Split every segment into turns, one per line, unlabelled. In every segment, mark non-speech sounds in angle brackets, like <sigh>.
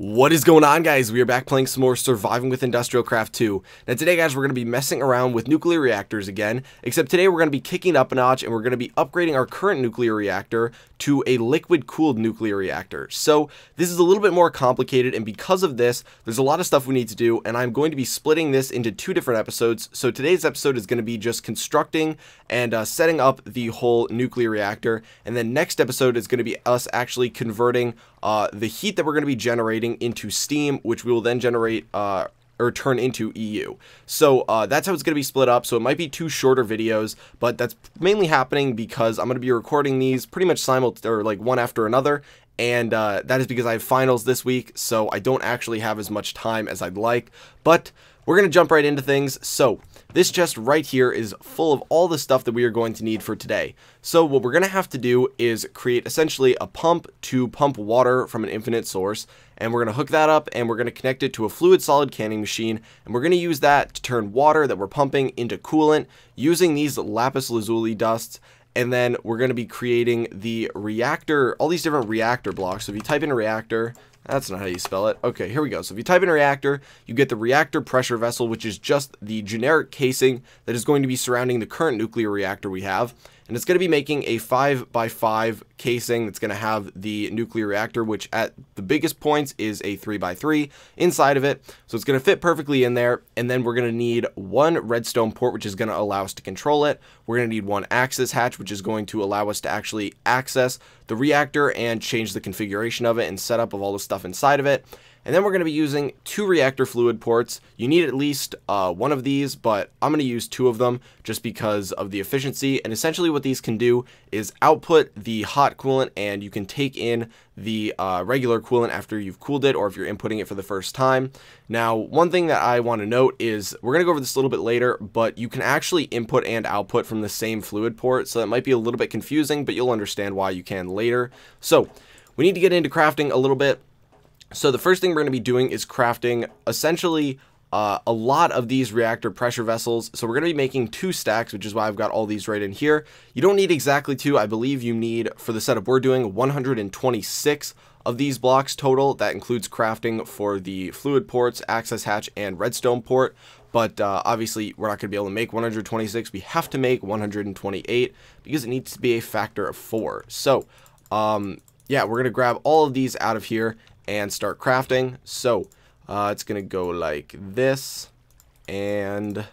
What is going on guys? We are back playing some more Surviving with IndustrialCraft 2. Now today guys we're going to be messing around with nuclear reactors again, except today we're going to be kicking up a notch and we're going to be upgrading our current nuclear reactor to a liquid cooled nuclear reactor. So this is a little bit more complicated and because of this there's a lot of stuff we need to do and I'm going to be splitting this into two different episodes. So today's episode is going to be just constructing and uh, setting up the whole nuclear reactor and then next episode is going to be us actually converting uh, the heat that we're going to be generating into steam, which we will then generate uh, or turn into EU. So uh, that's how it's going to be split up. So it might be two shorter videos, but that's mainly happening because I'm going to be recording these pretty much simultaneously or like one after another. And uh, that is because I have finals this week, so I don't actually have as much time as I'd like. But we're going to jump right into things. So this chest right here is full of all the stuff that we are going to need for today. So what we're going to have to do is create essentially a pump to pump water from an infinite source. And we're going to hook that up and we're going to connect it to a fluid solid canning machine. And we're going to use that to turn water that we're pumping into coolant using these lapis lazuli dusts and then we're going to be creating the reactor, all these different reactor blocks. So if you type in reactor, that's not how you spell it. Okay, here we go. So if you type in reactor, you get the reactor pressure vessel, which is just the generic casing that is going to be surrounding the current nuclear reactor we have and it's going to be making a 5 by 5 casing that's going to have the nuclear reactor, which at the biggest points is a 3 by 3 inside of it. So it's going to fit perfectly in there, and then we're going to need one redstone port, which is going to allow us to control it. We're going to need one access hatch, which is going to allow us to actually access the reactor and change the configuration of it and setup of all the stuff inside of it. And then we're going to be using two reactor fluid ports. You need at least uh, one of these, but I'm going to use two of them just because of the efficiency. And essentially what these can do is output the hot coolant and you can take in the uh, regular coolant after you've cooled it or if you're inputting it for the first time. Now, one thing that I want to note is we're going to go over this a little bit later, but you can actually input and output from the same fluid port. So that might be a little bit confusing, but you'll understand why you can later. So we need to get into crafting a little bit. So the first thing we're going to be doing is crafting essentially uh, a lot of these reactor pressure vessels. So we're going to be making two stacks, which is why I've got all these right in here. You don't need exactly two. I believe you need, for the setup we're doing, 126 of these blocks total. That includes crafting for the fluid ports, access hatch, and redstone port. But uh, obviously, we're not going to be able to make 126. We have to make 128 because it needs to be a factor of 4. So, um, yeah, we're going to grab all of these out of here and start crafting. So uh, it's going to go like this and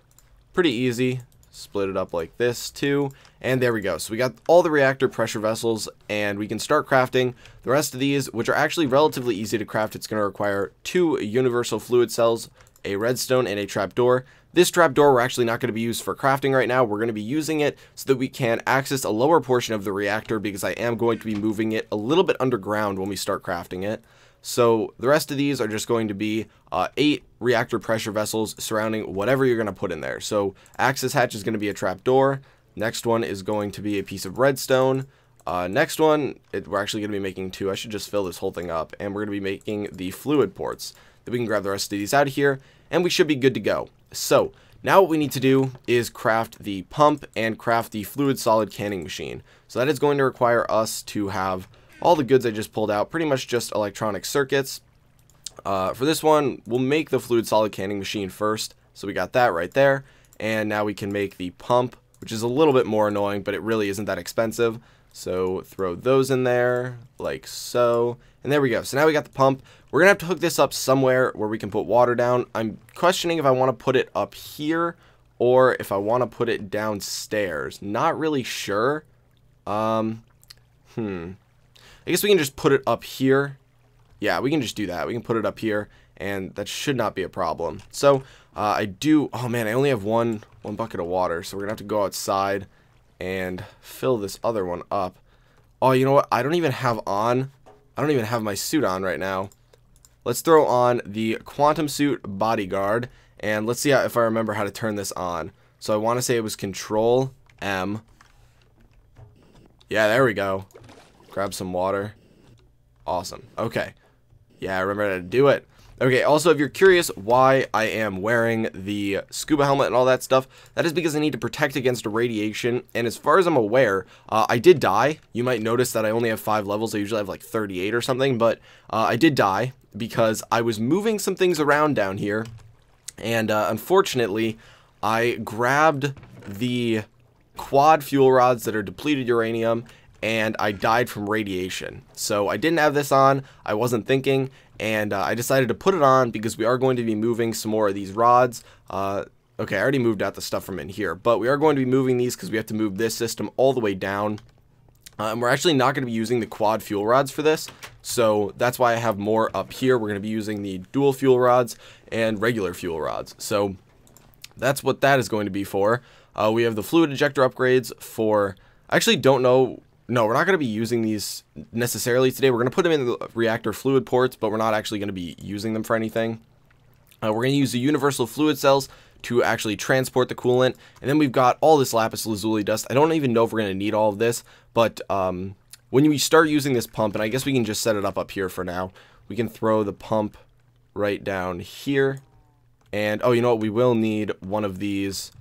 pretty easy. Split it up like this too. And there we go. So we got all the reactor pressure vessels and we can start crafting the rest of these, which are actually relatively easy to craft. It's going to require two universal fluid cells, a redstone, and a trapdoor. This trapdoor we're actually not going to be used for crafting right now. We're going to be using it so that we can access a lower portion of the reactor because I am going to be moving it a little bit underground when we start crafting it. So the rest of these are just going to be uh, eight reactor pressure vessels surrounding whatever you're going to put in there. So access hatch is going to be a trap door. Next one is going to be a piece of redstone. Uh, next one, it, we're actually going to be making two. I should just fill this whole thing up. And we're going to be making the fluid ports. Then we can grab the rest of these out of here. And we should be good to go. So now what we need to do is craft the pump and craft the fluid solid canning machine. So that is going to require us to have all the goods I just pulled out, pretty much just electronic circuits. Uh, for this one, we'll make the fluid solid canning machine first. So we got that right there. And now we can make the pump, which is a little bit more annoying, but it really isn't that expensive. So throw those in there, like so. And there we go. So now we got the pump. We're going to have to hook this up somewhere where we can put water down. I'm questioning if I want to put it up here or if I want to put it downstairs. Not really sure. Um, hmm. I guess we can just put it up here. Yeah, we can just do that. We can put it up here, and that should not be a problem. So, uh, I do... Oh, man, I only have one, one bucket of water, so we're going to have to go outside and fill this other one up. Oh, you know what? I don't even have on... I don't even have my suit on right now. Let's throw on the Quantum Suit Bodyguard, and let's see how, if I remember how to turn this on. So I want to say it was Control M. Yeah, there we go. Grab some water. Awesome. Okay. Yeah, I remember how to do it. Okay, also, if you're curious why I am wearing the scuba helmet and all that stuff, that is because I need to protect against radiation, and as far as I'm aware, uh, I did die. You might notice that I only have 5 levels, I usually have like 38 or something, but uh, I did die because I was moving some things around down here, and uh, unfortunately, I grabbed the quad fuel rods that are depleted uranium, and I died from radiation. So I didn't have this on, I wasn't thinking, and uh, I decided to put it on because we are going to be moving some more of these rods. Uh, okay, I already moved out the stuff from in here, but we are going to be moving these because we have to move this system all the way down. Uh, and we're actually not going to be using the quad fuel rods for this, so that's why I have more up here. We're going to be using the dual fuel rods and regular fuel rods. So that's what that is going to be for. Uh, we have the fluid ejector upgrades for... I actually don't know no, we're not going to be using these necessarily today. We're going to put them in the reactor fluid ports, but we're not actually going to be using them for anything. Uh, we're going to use the universal fluid cells to actually transport the coolant. And then we've got all this lapis lazuli dust. I don't even know if we're going to need all of this, but um, when we start using this pump, and I guess we can just set it up up here for now, we can throw the pump right down here. And, oh, you know what? We will need one of these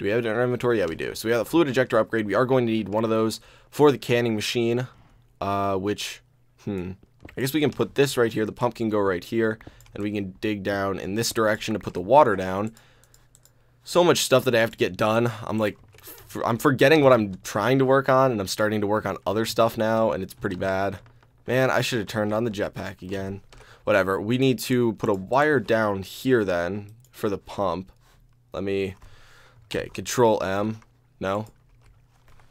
do we have it in our inventory? Yeah, we do. So we have the fluid ejector upgrade. We are going to need one of those for the canning machine, uh, which, hmm, I guess we can put this right here. The pump can go right here, and we can dig down in this direction to put the water down. So much stuff that I have to get done. I'm like, I'm forgetting what I'm trying to work on, and I'm starting to work on other stuff now, and it's pretty bad. Man, I should have turned on the jetpack again. Whatever. We need to put a wire down here then for the pump. Let me Okay, Control M. No.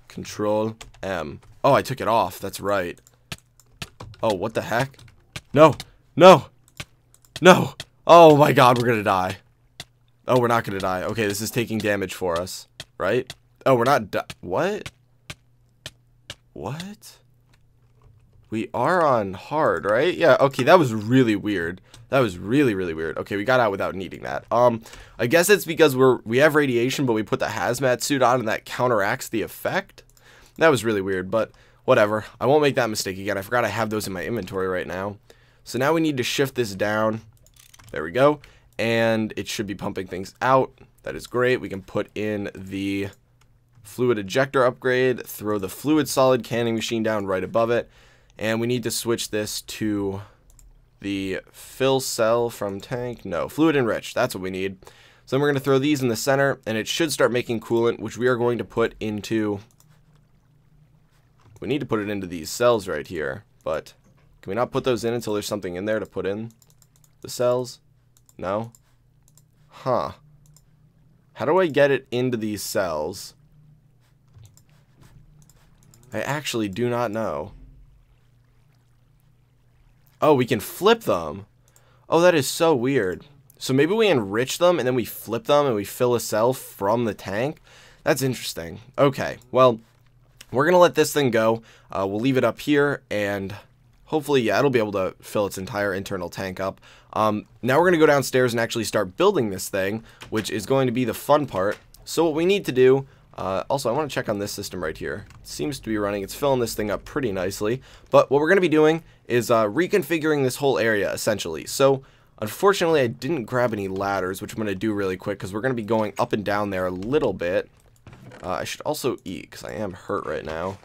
Control M. Oh, I took it off. That's right. Oh, what the heck? No! No! No! Oh my god, we're gonna die. Oh, we're not gonna die. Okay, this is taking damage for us. Right? Oh, we're not What? What? We are on hard, right? Yeah, okay, that was really weird. That was really, really weird. Okay, we got out without needing that. Um, I guess it's because we're we have radiation, but we put the hazmat suit on and that counteracts the effect. That was really weird, but whatever. I won't make that mistake again. I forgot I have those in my inventory right now. So now we need to shift this down. There we go. And it should be pumping things out. That is great. We can put in the fluid ejector upgrade, throw the fluid solid canning machine down right above it, and we need to switch this to the fill cell from tank. No, fluid enriched. That's what we need. So then we're going to throw these in the center, and it should start making coolant, which we are going to put into... We need to put it into these cells right here, but can we not put those in until there's something in there to put in the cells? No? Huh. How do I get it into these cells? I actually do not know. Oh, we can flip them. Oh, that is so weird. So maybe we enrich them and then we flip them and we fill a cell from the tank? That's interesting. Okay, well, we're going to let this thing go. Uh, we'll leave it up here and hopefully, yeah, it'll be able to fill its entire internal tank up. Um, now we're going to go downstairs and actually start building this thing, which is going to be the fun part. So what we need to do uh, also, I want to check on this system right here. It seems to be running. It's filling this thing up pretty nicely. But what we're going to be doing is uh, reconfiguring this whole area, essentially. So, unfortunately, I didn't grab any ladders, which I'm going to do really quick, because we're going to be going up and down there a little bit. Uh, I should also eat, because I am hurt right now.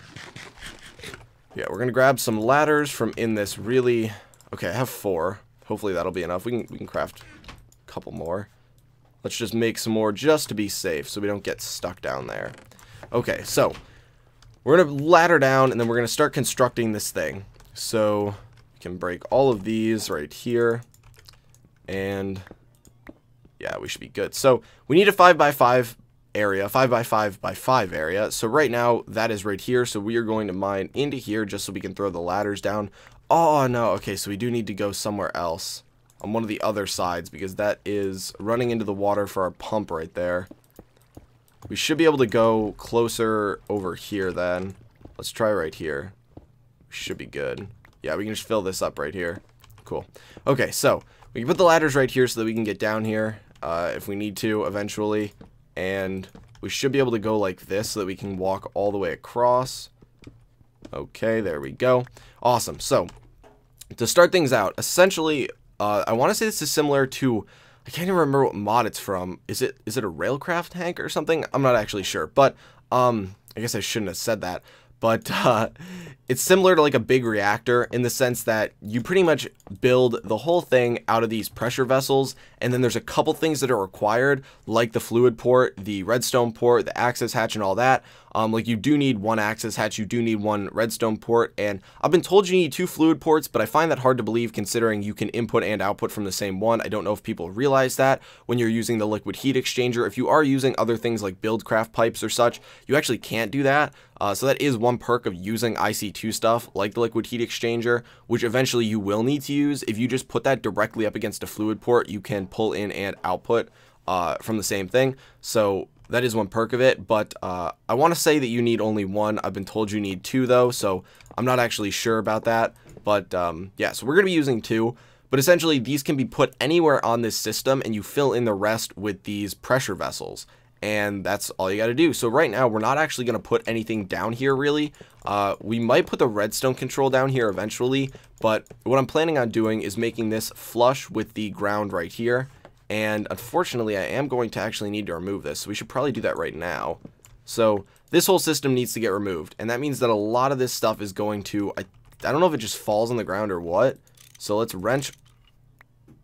Yeah, we're going to grab some ladders from in this really... Okay, I have four. Hopefully that'll be enough. We can, we can craft a couple more. Let's just make some more just to be safe so we don't get stuck down there. Okay, so we're going to ladder down and then we're going to start constructing this thing. So we can break all of these right here. And yeah, we should be good. So we need a 5 by 5 area, 5 by 5 by 5 area. So right now that is right here. So we are going to mine into here just so we can throw the ladders down. Oh no, okay, so we do need to go somewhere else on one of the other sides because that is running into the water for our pump right there. We should be able to go closer over here then. Let's try right here. Should be good. Yeah, we can just fill this up right here. Cool. Okay, so we can put the ladders right here so that we can get down here uh, if we need to eventually. And we should be able to go like this so that we can walk all the way across. Okay, there we go. Awesome. So, to start things out, essentially Uh, I want to say this is similar to, I can't even remember what mod it's from. Is it is it a Railcraft tank or something? I'm not actually sure, but um, I guess I shouldn't have said that but <laughs> uh, it's similar to like a big reactor in the sense that you pretty much build the whole thing out of these pressure vessels and then there's a couple things that are required like the fluid port the redstone port the access hatch and all that. Um, like you do need one access hatch you do need one redstone port and i've been told you need two fluid ports but i find that hard to believe considering you can input and output from the same one. I don't know if people realize that when you're using the liquid heat exchanger. If you are using other things like buildcraft pipes or such you actually can't do that. Uh, so that is one perk of using IC2 stuff like the liquid heat exchanger, which eventually you will need to use. If you just put that directly up against a fluid port, you can pull in and output uh, from the same thing. So that is one perk of it, but uh, I want to say that you need only one. I've been told you need two though, so I'm not actually sure about that. But um, yeah, so we're going to be using two. But essentially, these can be put anywhere on this system, and you fill in the rest with these pressure vessels and that's all you got to do. So right now, we're not actually going to put anything down here, really. Uh, we might put the redstone control down here eventually, but what I'm planning on doing is making this flush with the ground right here, and unfortunately, I am going to actually need to remove this, so we should probably do that right now. So this whole system needs to get removed, and that means that a lot of this stuff is going to, I, I don't know if it just falls on the ground or what, so let's wrench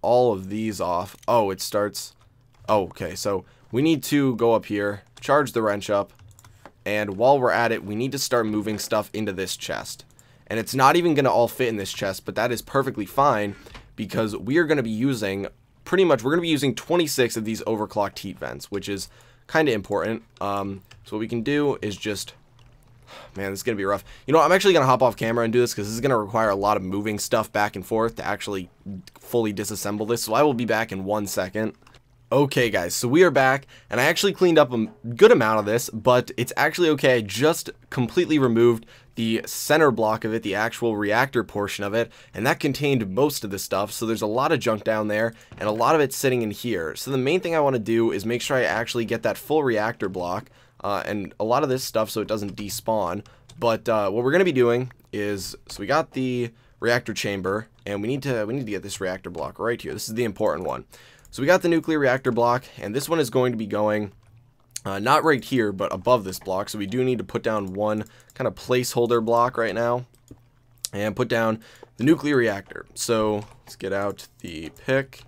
all of these off. Oh, it starts, oh, okay, so we need to go up here, charge the wrench up, and while we're at it, we need to start moving stuff into this chest. And it's not even going to all fit in this chest, but that is perfectly fine because we are going to be using, pretty much, we're going to be using 26 of these overclocked heat vents, which is kind of important. Um, so what we can do is just, man, this is going to be rough. You know, I'm actually going to hop off camera and do this because this is going to require a lot of moving stuff back and forth to actually fully disassemble this. So I will be back in one second. Okay guys, so we are back, and I actually cleaned up a good amount of this, but it's actually okay. I just completely removed the center block of it, the actual reactor portion of it, and that contained most of the stuff, so there's a lot of junk down there, and a lot of it's sitting in here. So the main thing I want to do is make sure I actually get that full reactor block, uh, and a lot of this stuff so it doesn't despawn. But uh, what we're going to be doing is, so we got the reactor chamber, and we need to we need to get this reactor block right here. This is the important one. So we got the nuclear reactor block, and this one is going to be going uh, not right here, but above this block. So we do need to put down one kind of placeholder block right now and put down the nuclear reactor. So let's get out the pick.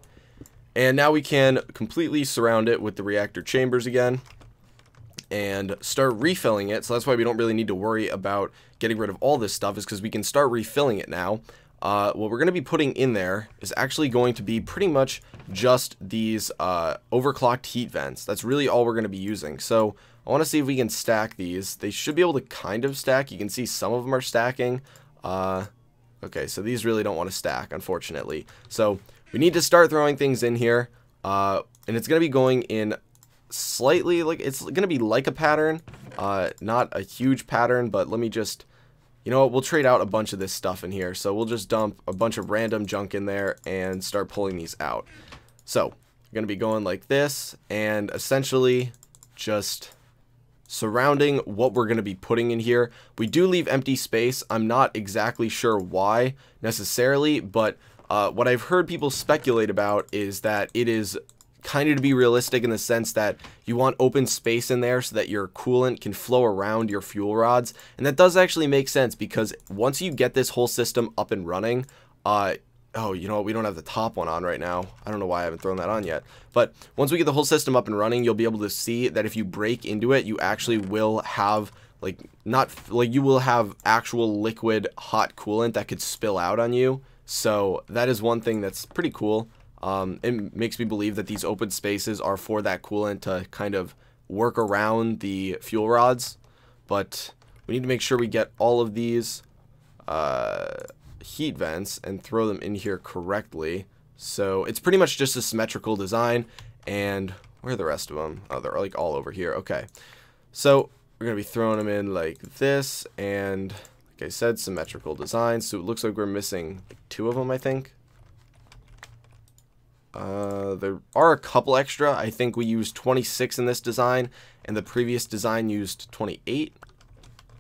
And now we can completely surround it with the reactor chambers again and start refilling it. So that's why we don't really need to worry about getting rid of all this stuff is because we can start refilling it now uh, what we're going to be putting in there is actually going to be pretty much just these uh, overclocked heat vents. That's really all we're going to be using. So I want to see if we can stack these. They should be able to kind of stack. You can see some of them are stacking. Uh, okay, so these really don't want to stack, unfortunately. So we need to start throwing things in here. Uh, and it's going to be going in slightly, like it's going to be like a pattern. Uh, not a huge pattern, but let me just you know what, we'll trade out a bunch of this stuff in here. So we'll just dump a bunch of random junk in there and start pulling these out. So, we're going to be going like this and essentially just surrounding what we're going to be putting in here. We do leave empty space. I'm not exactly sure why necessarily, but uh, what I've heard people speculate about is that it is kind of to be realistic in the sense that you want open space in there so that your coolant can flow around your fuel rods. And that does actually make sense because once you get this whole system up and running, uh, oh, you know what, we don't have the top one on right now. I don't know why I haven't thrown that on yet. But once we get the whole system up and running, you'll be able to see that if you break into it, you actually will have like not like you will have actual liquid hot coolant that could spill out on you. So that is one thing that's pretty cool. Um, it makes me believe that these open spaces are for that coolant to kind of work around the fuel rods. But we need to make sure we get all of these uh, heat vents and throw them in here correctly. So it's pretty much just a symmetrical design. And where are the rest of them? Oh, they're like all over here. Okay. So we're going to be throwing them in like this. And like I said, symmetrical design. So it looks like we're missing two of them, I think. Uh, there are a couple extra. I think we used 26 in this design, and the previous design used 28.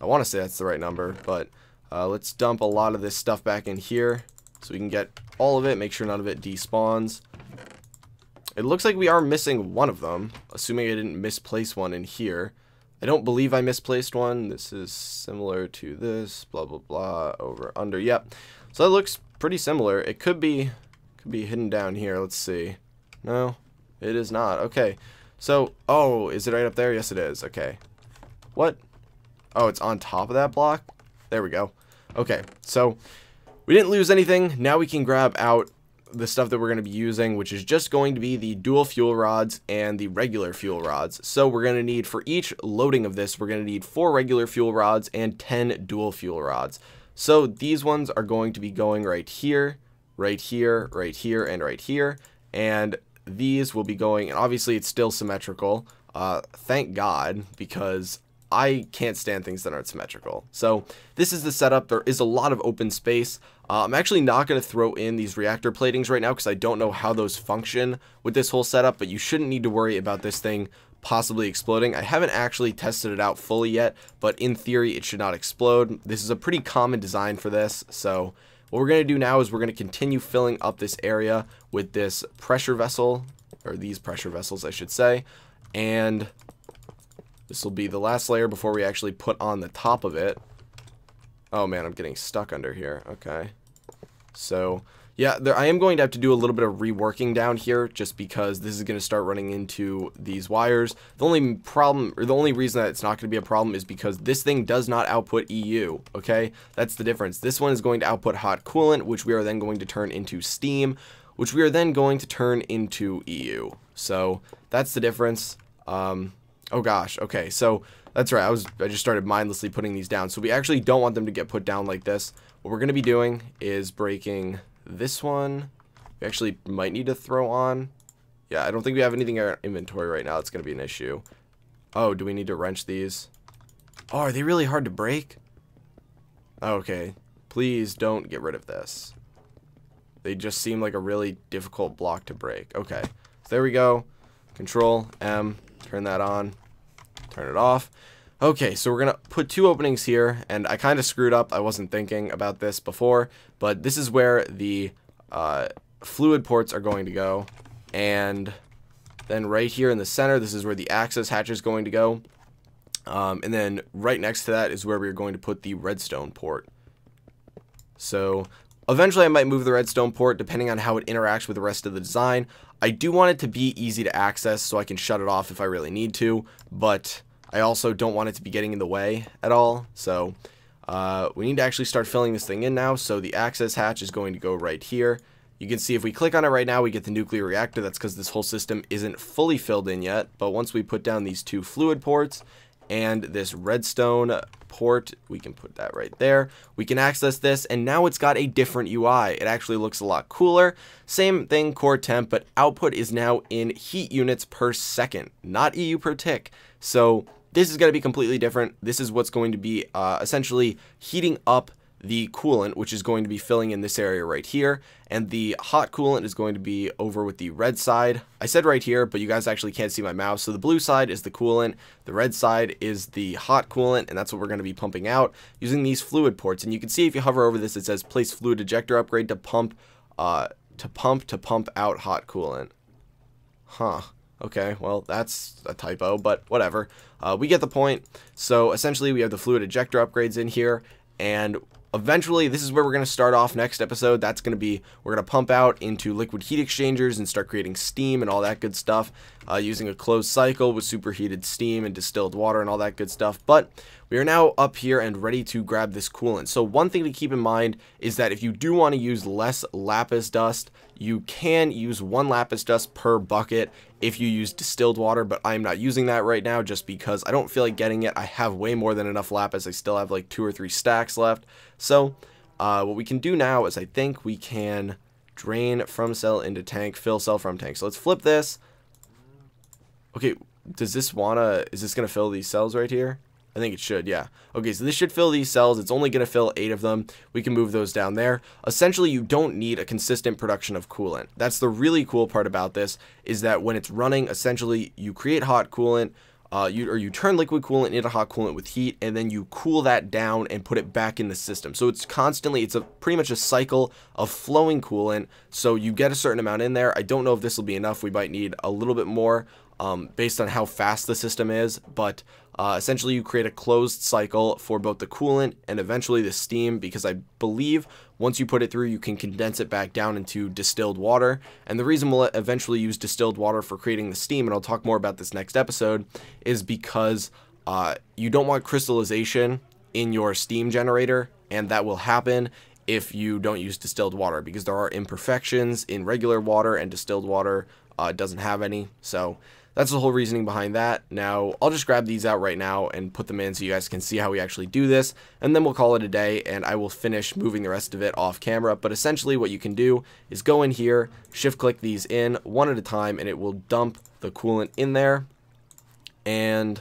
I want to say that's the right number, but uh, let's dump a lot of this stuff back in here so we can get all of it, make sure none of it despawns. It looks like we are missing one of them, assuming I didn't misplace one in here. I don't believe I misplaced one. This is similar to this, blah, blah, blah, over, under. Yep. So that looks pretty similar. It could be, could be hidden down here. Let's see. No, it is not. Okay. So, oh, is it right up there? Yes, it is. Okay. What? Oh, it's on top of that block? There we go. Okay, so we didn't lose anything. Now we can grab out the stuff that we're going to be using, which is just going to be the dual fuel rods and the regular fuel rods. So we're going to need, for each loading of this, we're going to need four regular fuel rods and 10 dual fuel rods. So these ones are going to be going right here, right here, right here, and right here. And these will be going, and obviously it's still symmetrical. Uh, thank God, because I can't stand things that aren't symmetrical. So this is the setup. There is a lot of open space. Uh, I'm actually not going to throw in these reactor platings right now because I don't know how those function with this whole setup, but you shouldn't need to worry about this thing possibly exploding. I haven't actually tested it out fully yet, but in theory it should not explode. This is a pretty common design for this, so what we're going to do now is we're going to continue filling up this area with this pressure vessel, or these pressure vessels I should say, and this will be the last layer before we actually put on the top of it. Oh man, I'm getting stuck under here. Okay. So, yeah, there, I am going to have to do a little bit of reworking down here just because this is going to start running into these wires. The only problem, or the only reason that it's not going to be a problem is because this thing does not output EU, okay? That's the difference. This one is going to output hot coolant, which we are then going to turn into steam, which we are then going to turn into EU. So, that's the difference. Um, Oh gosh, okay, so that's right, I was I just started mindlessly putting these down. So we actually don't want them to get put down like this. What we're going to be doing is breaking this one. We actually might need to throw on. Yeah, I don't think we have anything in our inventory right now. It's going to be an issue. Oh, do we need to wrench these? Oh, are they really hard to break? Okay, please don't get rid of this. They just seem like a really difficult block to break. Okay, so there we go. Control M, turn that on turn it off. Okay, so we're going to put two openings here, and I kind of screwed up. I wasn't thinking about this before, but this is where the uh, fluid ports are going to go, and then right here in the center, this is where the access hatch is going to go, um, and then right next to that is where we're going to put the redstone port. So eventually I might move the redstone port depending on how it interacts with the rest of the design. I do want it to be easy to access so I can shut it off if I really need to, but I also don't want it to be getting in the way at all. So uh, we need to actually start filling this thing in now. So the access hatch is going to go right here. You can see if we click on it right now, we get the nuclear reactor. That's because this whole system isn't fully filled in yet. But once we put down these two fluid ports, and this redstone port we can put that right there we can access this and now it's got a different UI it actually looks a lot cooler same thing core temp but output is now in heat units per second not EU per tick so this is going to be completely different this is what's going to be uh, essentially heating up the coolant, which is going to be filling in this area right here, and the hot coolant is going to be over with the red side. I said right here, but you guys actually can't see my mouse. So the blue side is the coolant, the red side is the hot coolant, and that's what we're going to be pumping out using these fluid ports. And you can see if you hover over this, it says place fluid ejector upgrade to pump, uh, to pump to pump out hot coolant. Huh. Okay, well, that's a typo, but whatever. Uh, we get the point. So essentially, we have the fluid ejector upgrades in here, and eventually this is where we're going to start off next episode that's going to be we're going to pump out into liquid heat exchangers and start creating steam and all that good stuff uh, using a closed cycle with superheated steam and distilled water and all that good stuff but we are now up here and ready to grab this coolant so one thing to keep in mind is that if you do want to use less lapis dust you can use one lapis dust per bucket if you use distilled water, but I'm not using that right now just because I don't feel like getting it. I have way more than enough lapis. I still have like two or three stacks left. So uh, what we can do now is I think we can drain from cell into tank, fill cell from tank. So let's flip this. Okay, does this wanna, is this gonna fill these cells right here? I think it should, yeah. Okay, so this should fill these cells. It's only going to fill eight of them. We can move those down there. Essentially, you don't need a consistent production of coolant. That's the really cool part about this, is that when it's running, essentially, you create hot coolant, uh, you or you turn liquid coolant into hot coolant with heat, and then you cool that down and put it back in the system. So it's constantly, it's a pretty much a cycle of flowing coolant. So you get a certain amount in there. I don't know if this will be enough. We might need a little bit more um, based on how fast the system is, but uh, essentially you create a closed cycle for both the coolant and eventually the steam because I believe once you put it through you can condense it back down into distilled water. And the reason we'll eventually use distilled water for creating the steam and I'll talk more about this next episode is because uh, you don't want crystallization in your steam generator and that will happen if you don't use distilled water because there are imperfections in regular water and distilled water uh, doesn't have any. So that's the whole reasoning behind that. Now, I'll just grab these out right now and put them in so you guys can see how we actually do this, and then we'll call it a day, and I will finish moving the rest of it off camera. But essentially what you can do is go in here, shift-click these in one at a time, and it will dump the coolant in there. And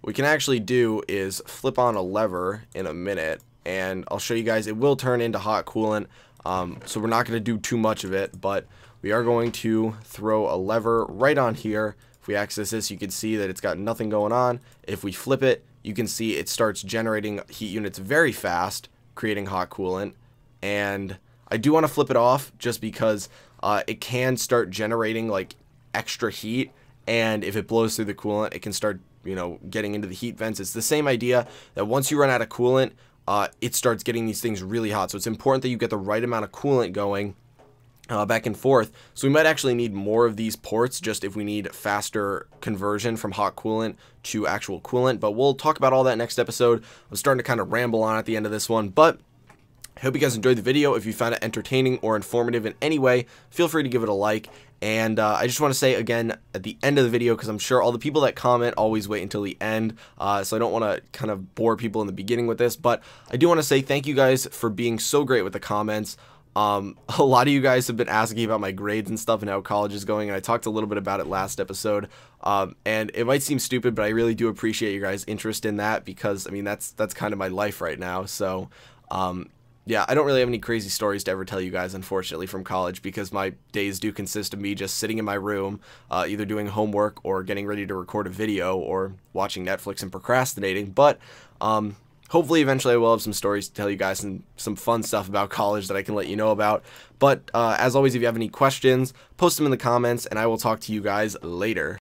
what we can actually do is flip on a lever in a minute, and I'll show you guys, it will turn into hot coolant, um, so we're not going to do too much of it, but we are going to throw a lever right on here, we access this, you can see that it's got nothing going on. If we flip it, you can see it starts generating heat units very fast, creating hot coolant. And I do want to flip it off just because uh, it can start generating like extra heat. And if it blows through the coolant, it can start, you know, getting into the heat vents. It's the same idea that once you run out of coolant, uh, it starts getting these things really hot. So it's important that you get the right amount of coolant going uh, back and forth. So we might actually need more of these ports just if we need faster conversion from hot coolant to actual coolant. But we'll talk about all that next episode. I'm starting to kind of ramble on at the end of this one, but I hope you guys enjoyed the video. If you found it entertaining or informative in any way, feel free to give it a like. And uh, I just want to say again at the end of the video, because I'm sure all the people that comment always wait until the end, uh, so I don't want to kind of bore people in the beginning with this, but I do want to say thank you guys for being so great with the comments. Um, <laughs> a lot of you guys have been asking about my grades and stuff and how college is going, and I talked a little bit about it last episode. Um, and it might seem stupid, but I really do appreciate you guys' interest in that because I mean that's that's kind of my life right now. So, um, yeah, I don't really have any crazy stories to ever tell you guys, unfortunately, from college because my days do consist of me just sitting in my room, uh, either doing homework or getting ready to record a video or watching Netflix and procrastinating. But um, hopefully eventually I will have some stories to tell you guys and some fun stuff about college that I can let you know about. But uh, as always, if you have any questions, post them in the comments and I will talk to you guys later.